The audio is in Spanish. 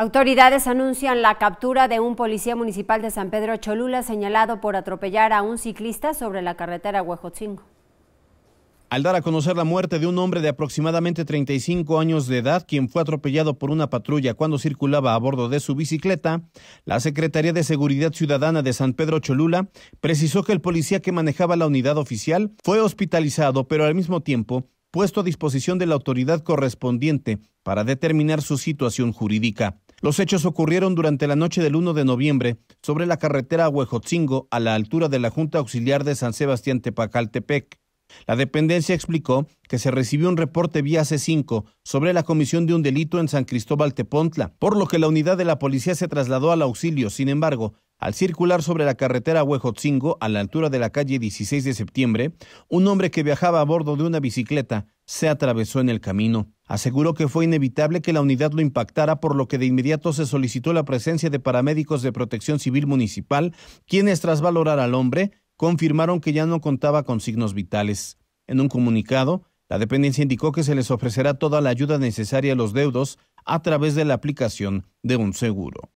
Autoridades anuncian la captura de un policía municipal de San Pedro Cholula señalado por atropellar a un ciclista sobre la carretera Huejotzingo. Al dar a conocer la muerte de un hombre de aproximadamente 35 años de edad, quien fue atropellado por una patrulla cuando circulaba a bordo de su bicicleta, la Secretaría de Seguridad Ciudadana de San Pedro Cholula precisó que el policía que manejaba la unidad oficial fue hospitalizado, pero al mismo tiempo puesto a disposición de la autoridad correspondiente para determinar su situación jurídica. Los hechos ocurrieron durante la noche del 1 de noviembre sobre la carretera Huejotzingo a la altura de la Junta Auxiliar de San Sebastián Tepacaltepec. La dependencia explicó que se recibió un reporte vía C5 sobre la comisión de un delito en San Cristóbal Tepontla, por lo que la unidad de la policía se trasladó al auxilio. Sin embargo, al circular sobre la carretera Huejotzingo a la altura de la calle 16 de septiembre, un hombre que viajaba a bordo de una bicicleta se atravesó en el camino. Aseguró que fue inevitable que la unidad lo impactara, por lo que de inmediato se solicitó la presencia de paramédicos de protección civil municipal, quienes tras valorar al hombre confirmaron que ya no contaba con signos vitales. En un comunicado, la dependencia indicó que se les ofrecerá toda la ayuda necesaria a los deudos a través de la aplicación de un seguro.